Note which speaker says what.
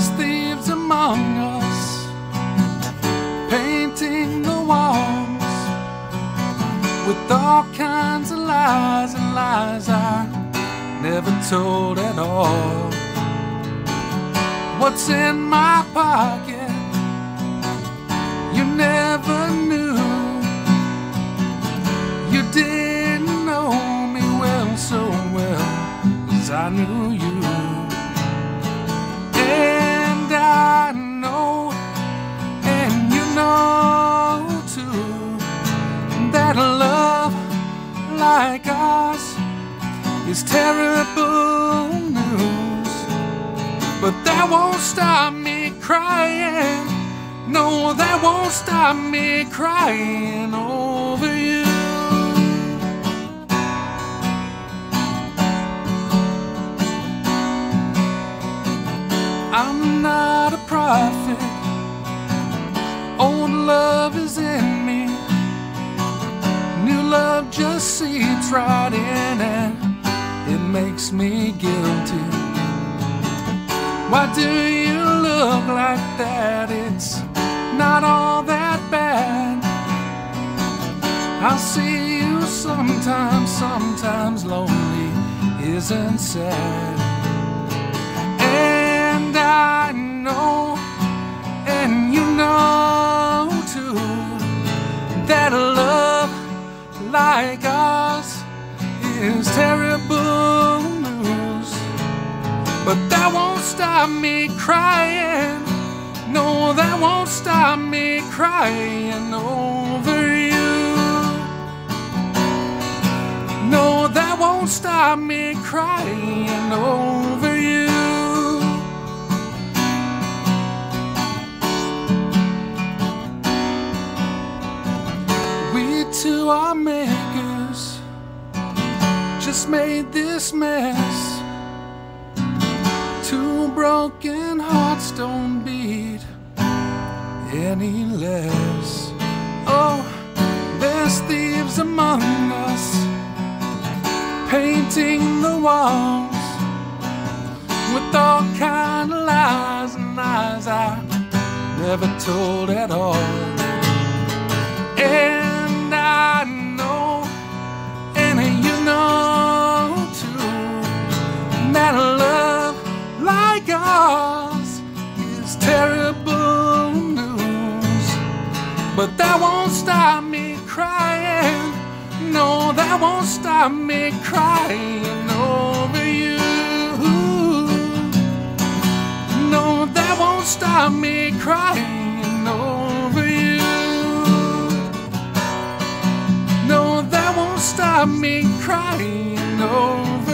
Speaker 1: as thieves among us, painting the walls with all kinds of lies and lies I never told at all. What's in my pocket? You never knew. You didn't know me well so well as I knew you. Like ours is terrible news. But that won't stop me crying. No, that won't stop me crying over you. I'm not a prophet. Old love is in me. Right in and it makes me guilty. Why do you look like that? It's not all that bad. I'll see you sometimes, sometimes lonely isn't sad. And I know, and you know too, that a love like ours is terrible news. But that won't stop me crying. No, that won't stop me crying over you. No, that won't stop me crying over you. We two are just made this mess. Two broken hearts don't beat any less. Oh, there's thieves among us, painting the walls with all kind of lies and lies I never told at all. And But that won't stop me crying. No, that won't stop me crying over you. No, that won't stop me crying over you. No, that won't stop me crying over